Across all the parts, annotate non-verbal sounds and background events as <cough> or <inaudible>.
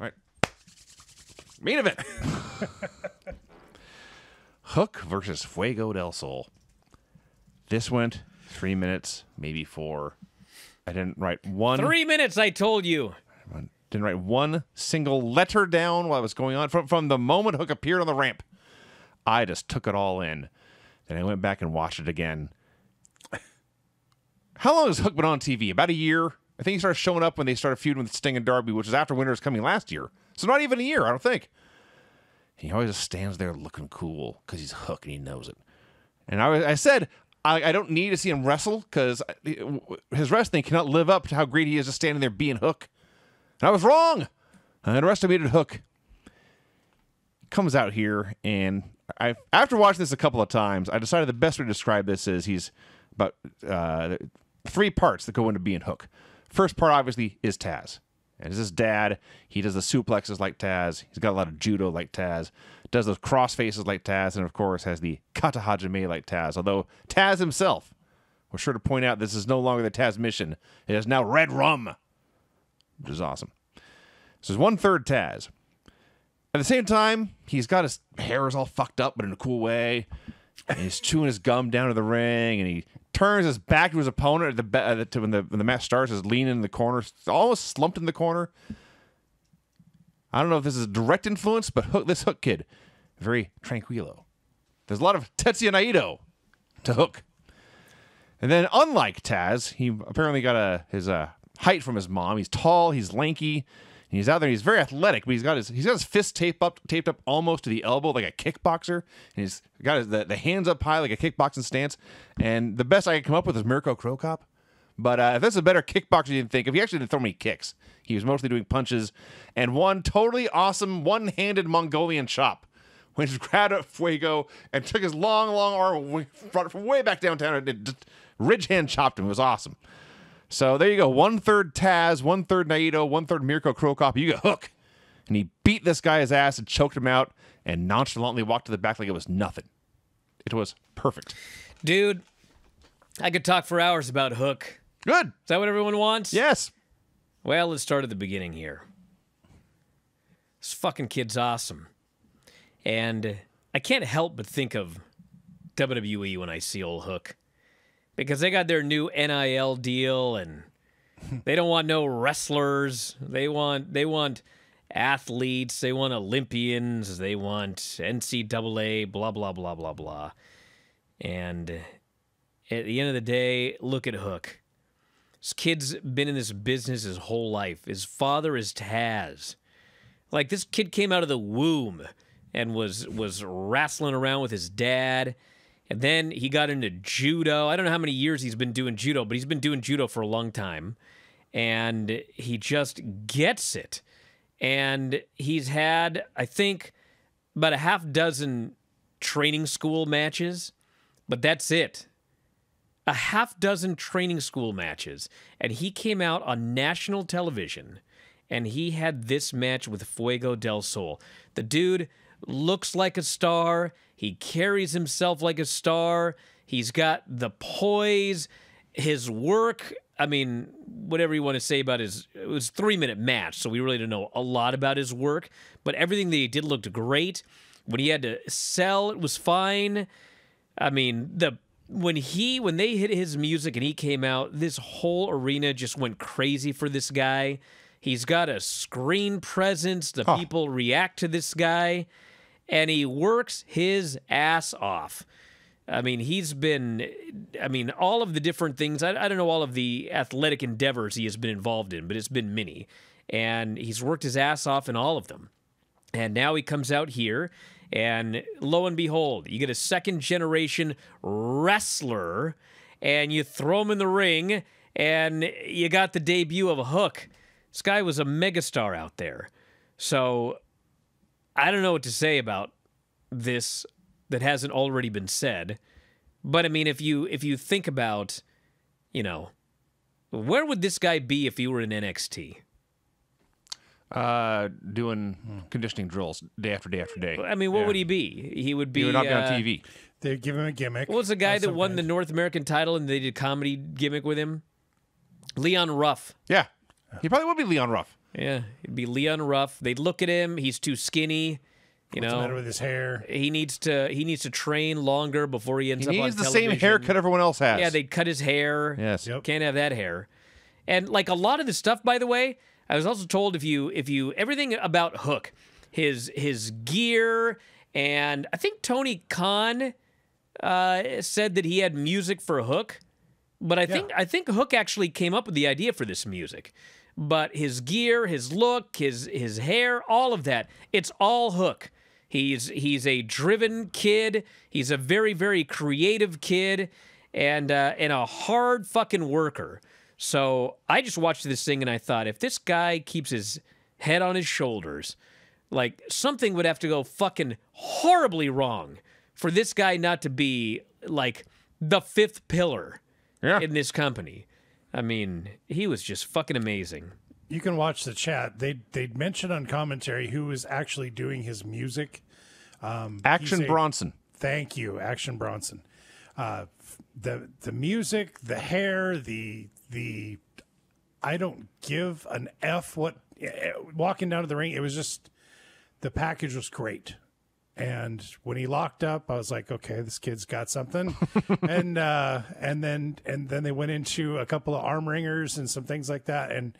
All right. Main event. <laughs> Hook versus Fuego del Sol. This went three minutes, maybe four. I didn't write one. Three minutes, I told you. Didn't write one single letter down while it was going on. From from the moment Hook appeared on the ramp, I just took it all in. Then I went back and watched it again. How long has Hook been on TV? About a year. I think he started showing up when they started feuding with Sting and Darby, which was after Winter's coming last year. So not even a year, I don't think. He always just stands there looking cool because he's Hook and he knows it. And I, I said I, I don't need to see him wrestle because his wrestling cannot live up to how great he is just standing there being Hook. And I was wrong. I underestimated Hook. Comes out here, and I after watching this a couple of times, I decided the best way to describe this is he's about uh, three parts that go into being Hook. First part, obviously, is Taz. And is his dad. He does the suplexes like Taz. He's got a lot of judo like Taz. Does those cross faces like Taz, and of course has the kata hajime like Taz. Although Taz himself was sure to point out this is no longer the Taz mission. It is now Red Rum, which is awesome. So there's one third Taz. At the same time, he's got his hair is all fucked up, but in a cool way. And he's chewing his gum down to the ring, and he turns his back to his opponent at the, ba- uh, to when the when the match starts. Is leaning in the corner, almost slumped in the corner. I don't know if this is a direct influence, but Hook, this Hook kid, very tranquilo. There's a lot of Tetsuya Naito to Hook. And then, unlike Taz, he apparently got a his uh, height from his mom. He's tall, he's lanky, and he's out there. He's very athletic, but he's got his he's got his fist taped up taped up almost to the elbow like a kickboxer. And he's got his, the, the hands up high like a kickboxing stance. And the best I can come up with is Mirko Cro Cop. But uh, if that's a better kickboxer you didn't think of, he actually didn't throw many kicks. He was mostly doing punches and one totally awesome one-handed Mongolian chop. When he grabbed at Fuego and took his long, long arm brought it from way back downtown and just ridge hand chopped him. It was awesome. So there you go. One third Taz, one third Naito, one third Mirko Cro Cop. You get Hook. And he beat this guy his ass and choked him out and nonchalantly walked to the back like it was nothing. It was perfect. Dude, I could talk for hours about Hook. Good. Is that what everyone wants? Yes. Well, let's start at the beginning here. This fucking kid's awesome. And I can't help but think of WWE when I see old Hook. Because they got their new NIL deal and they don't want no wrestlers. They want they want athletes, they want Olympians, they want NCAA, blah blah blah blah blah. And at the end of the day, look at Hook. This kid's been in this business his whole life. His father is Taz. Like this kid came out of the womb and was was wrestling around with his dad. And then he got into judo. I don't know how many years he's been doing judo, but he's been doing judo for a long time. And he just gets it. And he's had, I think, about a half dozen training school matches, but that's it a half dozen training school matches, and he came out on national television and he had this match with Fuego del Sol. The dude looks like a star, he carries himself like a star, he's got the poise, his work. I mean, whatever you want to say about his, it was three minute match, so we really don't know a lot about his work, but everything that he did looked great. When he had to sell, it was fine. I mean, the when he when they hit his music and he came out, this whole arena just went crazy for this guy. He's got a screen presence. The people react to this guy, and he works his ass off. I mean, he's been, I mean, all of the different things. I, I don't know all of the athletic endeavors he has been involved in, but it's been many. And he's worked his ass off in all of them. And now he comes out here, and lo and behold, you get a second generation wrestler, and you throw him in the ring, and you got the debut of a hook. This guy was a megastar out there. So I don't know what to say about this that hasn't already been said. But I mean, if you if you think about, you know, where would this guy be if he were in NXT? Uh, doing conditioning drills day after day after day. I mean, what Yeah. would he be? He would be. He would not be on uh, TV. They give him a gimmick. What was the guy that some won the. North American title and they did comedy gimmick with him? Leon Ruff. Yeah. He probably would be Leon Ruff. Yeah, it'd be Leon Ruff. They'd look at him. He's too skinny. You What's the matter with his hair? he needs to he needs to train longer before he ends He up needs on the same haircut everyone else has. Yeah, they'd cut his hair. Yes. Yep. Can't have that hair. And like a lot of the stuff, by the way, I was also told if you if you everything about Hook, his his gear, and I think Tony Khan uh, said that he had music for Hook, but I think I think Hook actually came up with the idea for this music. But his gear, his look, his his hair, all of that, it's all Hook. He's he's a driven kid. He's a very very creative kid, and uh, and a hard fucking worker. So I just watched this thing and I thought, if this guy keeps his head on his shoulders, like something would have to go fucking horribly wrong for this guy not to be like the fifth pillar Yeah. in this company. I mean, he was just fucking amazing. You can watch the chat. They they mentioned on commentary who was actually doing his music. Action a- Bronson. Thank you, Action Bronson. Uh, the the music, the hair, the the I don't give an f what eh, walking down to the ring. It was just the package was great. And when he locked up, I was like, okay, this kid's got something. <laughs> and uh, and then and then they went into a couple of arm wringers and some things like that. And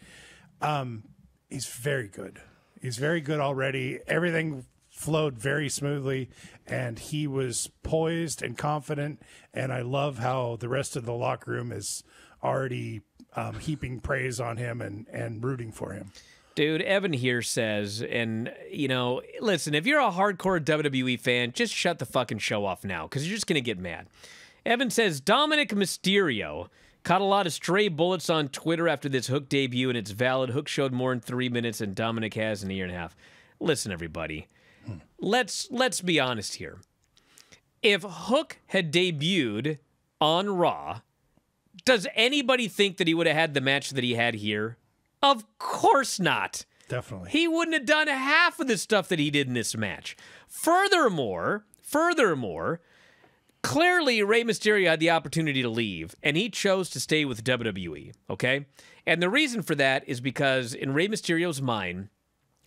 um, he's very good. He's very good already. Everything flowed very smoothly, and he was poised and confident. And I love how the rest of the locker room is already um, heaping praise on him and and rooting for him. Dude, Evan here says, and you know, listen, if you're a hardcore WWE fan, just shut the fucking show off now because you're just gonna get mad. Evan says Dominik Mysterio caught a lot of stray bullets on Twitter after this Hook debut, and it's valid. Hook showed more in three minutes than Dominik has in a year and a half. Listen, everybody, let's let's be honest here. If Hook had debuted on Raw, does anybody think that he would have had the match that he had here? Of course not. Definitely. He wouldn't have done half of the stuff that he did in this match. Furthermore, furthermore, clearly Rey Mysterio had the opportunity to leave, and he chose to stay with WWE. Okay, and the reason for that is because in Rey Mysterio's mind,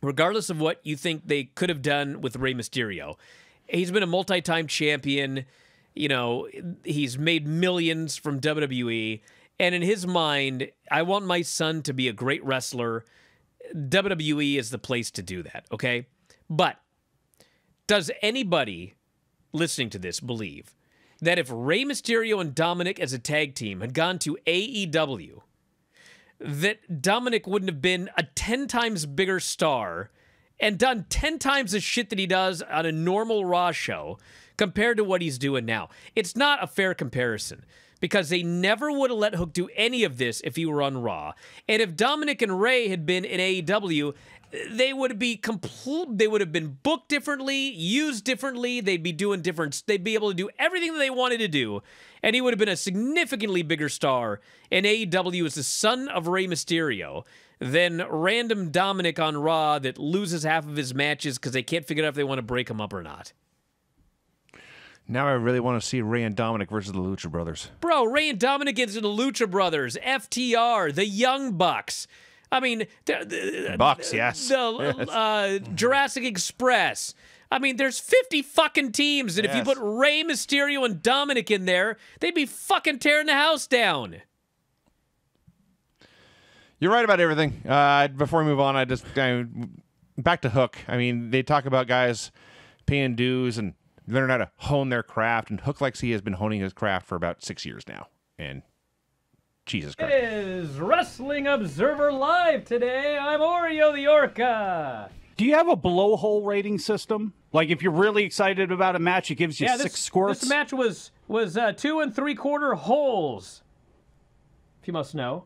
regardless of what you think they could have done with Rey Mysterio, he's been a multi-time champion. You know, he's made millions from WWE, and in his mind, I want my son to be a great wrestler. WWE is the place to do that, okay? But does anybody listening to this believe that if Rey Mysterio and Dominik as a tag team had gone to AEW, that Dominik wouldn't have been a 10 times bigger star and done 10 times the shit that he does on a normal Raw show compared to what he's doing now? It's not a fair comparison because they never would have let Hook do any of this if he were on Raw. And if Dominik and Rey had been in AEW, they would be complete they would have been booked differently, used differently, they'd be doing different they'd be able to do everything that they wanted to do, and he would have been a significantly bigger star in AEW as the son of Rey Mysterio than random Dominik on Raw that loses half of his matches because they can't figure out if they want to break him up or not. Now I really want to see Rey and Dominik versus the Lucha Brothers. Bro, Rey and Dominik against the Lucha Brothers, FTR, the Young Bucks. I mean, the, Bucks, yes. the <laughs> uh, Jurassic Express. I mean, there's 50 fucking teams, and if you put Rey Mysterio and Dominik in there, they'd be fucking tearing the house down. You're right about everything. Uh, before we move on, I just I, back to Hook. I mean, they talk about guys paying dues and learning how to hone their craft, and Hook likes he has been honing his craft for about six years now. And Jesus Christ, is Wrestling Observer Live today. I'm Oreo the Orca. Do you have a blowhole rating system? Like if you're really excited about a match, it gives you six squirts. This match was was uh, two and three quarter holes. If you must know.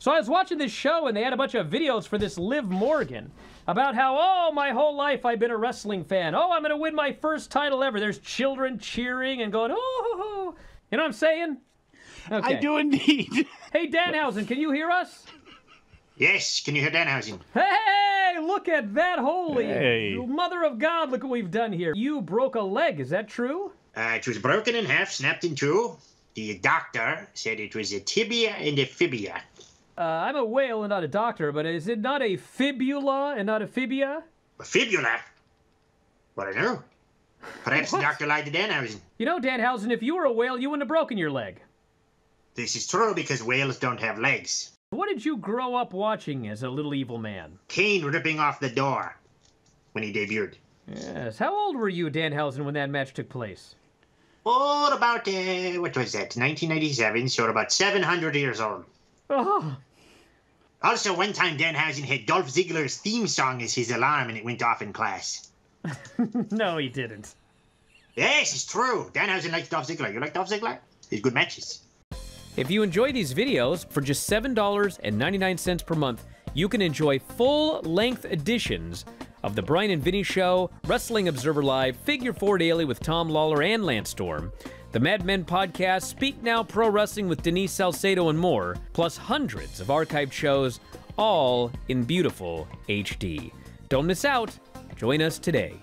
So I was watching this show and they had a bunch of videos for this Liv Morgan about how oh my whole life I've been a wrestling fan. Oh I'm gonna win my first title ever. There's children cheering and going oh. you know what I'm saying? Okay. I do indeed. <laughs> Hey Danhausen, can you hear us? Yes, can you hear Danhausen? Hey, look at that! Holy Hey. Mother of God! Look what we've done here. You broke a leg. Is that true? Uh, it was broken in half, snapped in two. The doctor said it was a tibia and a fibia. Uh, I'm a whale and not a doctor, but is it not a fibula and not a fibia? A fibula? What I know. Perhaps the Dr. lied to Danhausen. You know, Danhausen, if you were a whale, you wouldn't have broken your leg. This is true because whales don't have legs. What did you grow up watching as a little evil man? Kane ripping off the door when he debuted. Yes. How old were you, Danhausen, when that match took place? Oh, about, uh, what was that, 1997, so about 700 years old. Oh, Also, one time Danhausen had Dolph Ziggler's theme song as his alarm and it went off in class. <laughs> no, he didn't. Yes, it's true. Danhausen likes Dolph Ziggler. You like Dolph Ziggler? He's good matches. If you enjoy these videos, for just $7.99 per month, you can enjoy full length editions of The Bryan and Vinny Show, Wrestling Observer Live, Figure 4 Daily with Tom Lawler and Lance Storm, the Mad Men Podcast, Speak Now Pro Wrestling with Denise Salcedo, and more, plus hundreds of archived shows, all in beautiful HD. Don't miss out. Join us today.